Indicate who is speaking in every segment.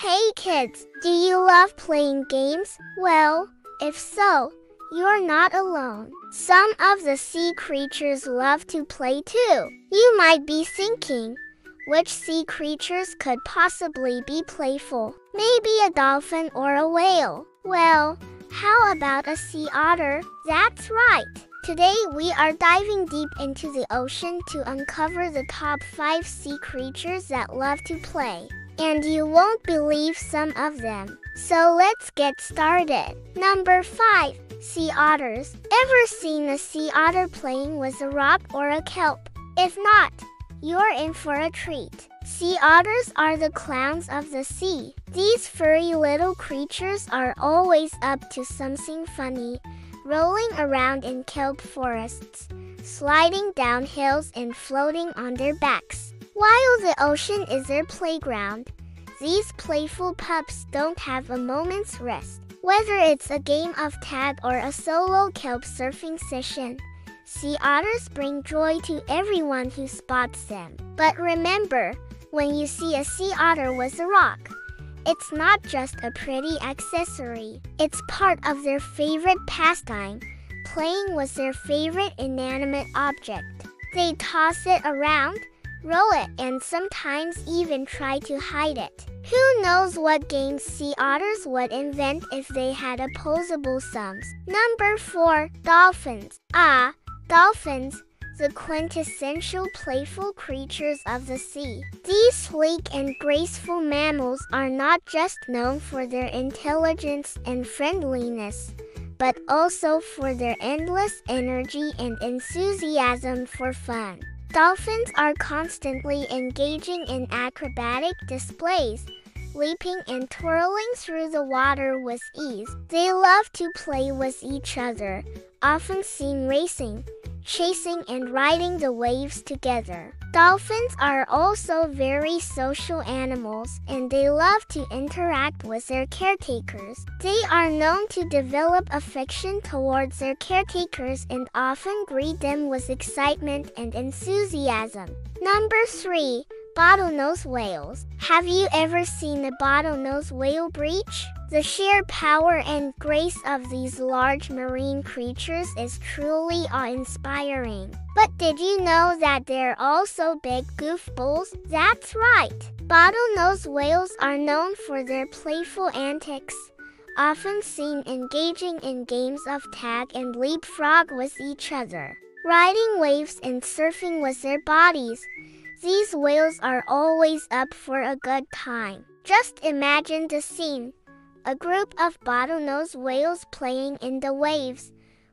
Speaker 1: Hey kids, do you love playing games? Well, if so, you're not alone. Some of the sea creatures love to play too. You might be thinking, which sea creatures could possibly be playful? Maybe a dolphin or a whale. Well, how about a sea otter? That's right. Today we are diving deep into the ocean to uncover the top 5 sea creatures that love to play. And you won't believe some of them. So let's get started. Number 5. Sea otters. Ever seen a sea otter playing with a rock or a kelp? If not, you're in for a treat. Sea otters are the clowns of the sea. These furry little creatures are always up to something funny, rolling around in kelp forests, sliding down hills, and floating on their backs. While the ocean is their playground, these playful pups don't have a moment's rest. Whether it's a game of tag or a solo kelp surfing session, sea otters bring joy to everyone who spots them. But remember, when you see a sea otter with a rock, it's not just a pretty accessory. It's part of their favorite pastime, playing with their favorite inanimate object. They toss it around, roll it, and sometimes even try to hide it. Who knows what games sea otters would invent if they had opposable thumbs? Number 4. Dolphins. Ah, dolphins, the quintessential playful creatures of the sea. These sleek and graceful mammals are not just known for their intelligence and friendliness, but also for their endless energy and enthusiasm for fun. Dolphins are constantly engaging in acrobatic displays, leaping and twirling through the water with ease. They love to play with each other, often seen racing, chasing, and riding the waves together. Dolphins are also very social animals and they love to interact with their caretakers. They are known to develop affection towards their caretakers and often greet them with excitement and enthusiasm. Number 3 bottlenose whales. Have you ever seen a bottlenose whale breach? The sheer power and grace of these large marine creatures is truly awe-inspiring. But did you know that they're also big goofballs? That's right. Bottlenose whales are known for their playful antics often seen engaging in games of tag and leapfrog with each other, riding waves and surfing with their bodies. These whales are always up for a good time. Just imagine the scene. A group of bottlenose whales playing in the waves,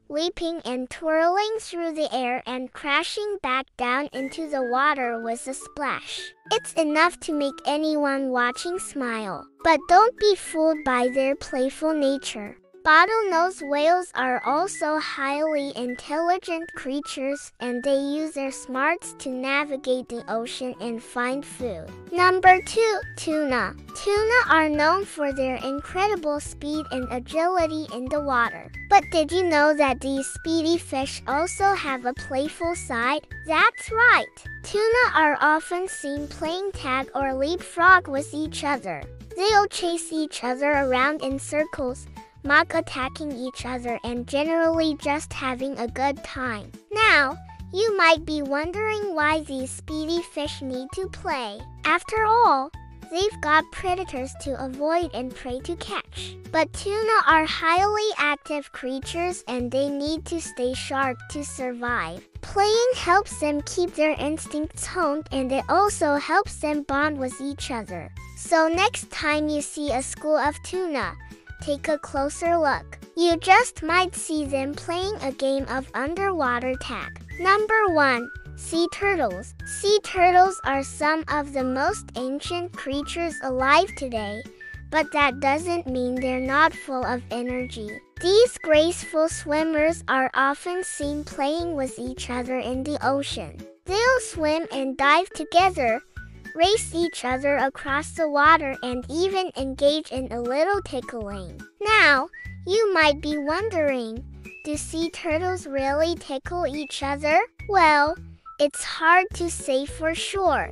Speaker 1: leaping and twirling through the air and crashing back down into the water with a splash. It's enough to make anyone watching smile. But don't be fooled by their playful nature. Bottlenose whales are also highly intelligent creatures and they use their smarts to navigate the ocean and find food. Number 2. Tuna. Tuna are known for their incredible speed and agility in the water. But did you know that these speedy fish also have a playful side? That's right. Tuna are often seen playing tag or leapfrog with each other. They'll chase each other around in circles mock attacking each other, and generally just having a good time. Now, you might be wondering why these speedy fish need to play. After all, they've got predators to avoid and prey to catch. But tuna are highly active creatures and they need to stay sharp to survive. Playing helps them keep their instincts honed and it also helps them bond with each other. So next time you see a school of tuna, take a closer look. You just might see them playing a game of underwater tag. Number 1. Sea turtles. Sea turtles are some of the most ancient creatures alive today, but that doesn't mean they're not full of energy. These graceful swimmers are often seen playing with each other in the ocean. They'll swim and dive together, race each other across the water, and even engage in a little tickling. Now, you might be wondering do sea turtles really tickle each other? Well, it's hard to say for sure,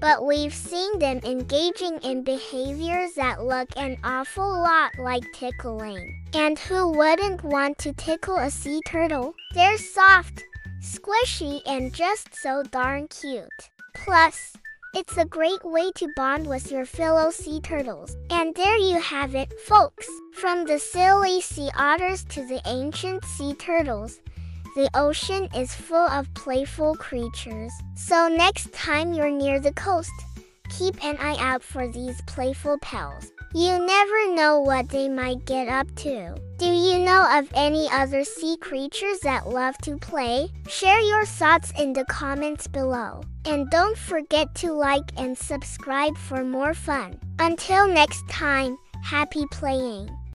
Speaker 1: but we've seen them engaging in behaviors that look an awful lot like tickling. And who wouldn't want to tickle a sea turtle? They're soft, squishy, and just so darn cute. Plus, it's a great way to bond with your fellow sea turtles. And there you have it, folks. From the silly sea otters to the ancient sea turtles, the ocean is full of playful creatures. So next time you're near the coast, keep an eye out for these playful pals. You never know what they might get up to. Do you know of any other sea creatures that love to play? Share your thoughts in the comments below. And don't forget to like and subscribe for more fun. Until next time, happy playing.